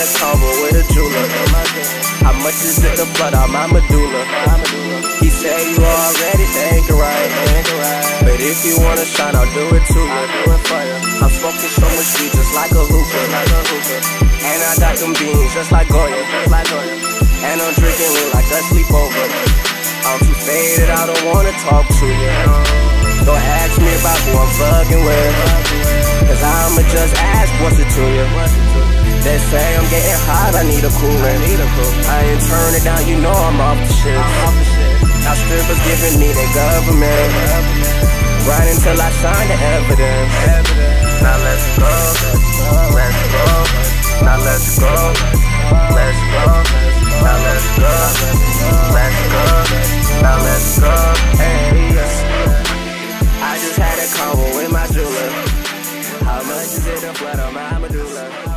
Had a convo with a jeweler. How much is it to flood out my medulla? He said you already think right. But if you wanna shine, I'll do it too. I'm smoking so much weed just like a hookah. And I got them beans just like Goya. And I'm drinking lean like a sleepover. I'm too faded, I don't wanna talk to you. Don't ask me about who I'm fucking with. What's it to you? They say I'm getting hot, I need a cooler. I, ain't turn it down, you know I'm off the shit. Off the shit. Now strippers giving me their government. right until I shine the evidence. Now let's go, let's go. Now let's go, let's go. Now let's go, let's go. Now let's go. Hey, I just had a call. Bitches up, the blood on my medulla.